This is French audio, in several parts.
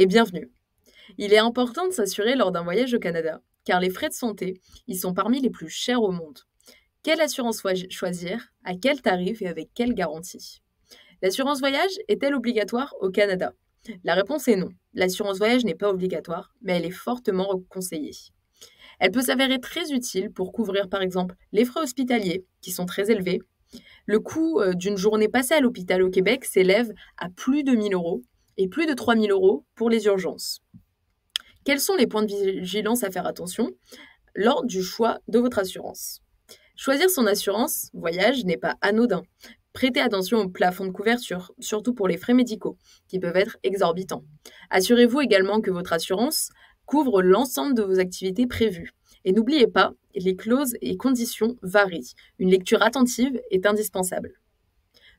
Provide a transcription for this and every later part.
et bienvenue. Il est important de s'assurer lors d'un voyage au Canada, car les frais de santé y sont parmi les plus chers au monde. Quelle assurance choisir À quel tarif et avec quelle garantie? L'assurance voyage est-elle obligatoire au Canada? La réponse est non. L'assurance voyage n'est pas obligatoire, mais elle est fortement conseillée. Elle peut s'avérer très utile pour couvrir par exemple les frais hospitaliers, qui sont très élevés. Le coût euh, d'une journée passée à l'hôpital au Québec s'élève à plus de 1000 euros et plus de 3000 euros pour les urgences. Quels sont les points de vigilance à faire attention lors du choix de votre assurance? Choisir son assurance voyage n'est pas anodin. Prêtez attention au plafond de couverture, surtout pour les frais médicaux, qui peuvent être exorbitants. Assurez-vous également que votre assurance couvre l'ensemble de vos activités prévues. Et n'oubliez pas, les clauses et conditions varient. Une lecture attentive est indispensable.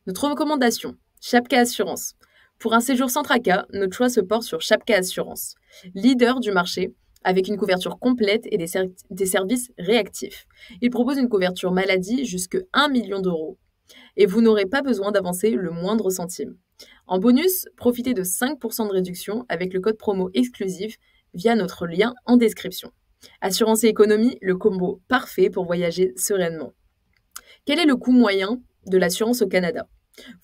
Notre recommandation, Chapka Assurance. Pour un séjour sans tracas, notre choix se porte sur Chapka Assurance, leader du marché avec une couverture complète et des, services réactifs. Il propose une couverture maladie jusque 1 million d'euros. Et vous n'aurez pas besoin d'avancer le moindre centime. En bonus, profitez de 5% de réduction avec le code promo exclusif via notre lien en description. Assurance et économie, le combo parfait pour voyager sereinement. Quel est le coût moyen de l'assurance au Canada?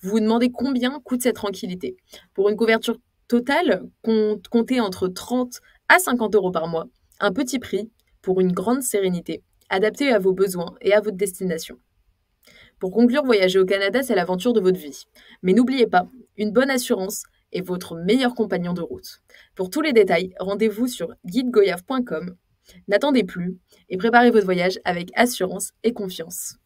Vous vous demandez combien coûte cette tranquillité? Pour une couverture totale, comptez entre 30 à 50 euros par mois, un petit prix pour une grande sérénité, adapté à vos besoins et à votre destination. Pour conclure, voyager au Canada, c'est l'aventure de votre vie. Mais n'oubliez pas, une bonne assurance, est votre meilleur compagnon de route. Pour tous les détails, rendez-vous sur guidegoyave.com. N'attendez plus et préparez votre voyage avec assurance et confiance.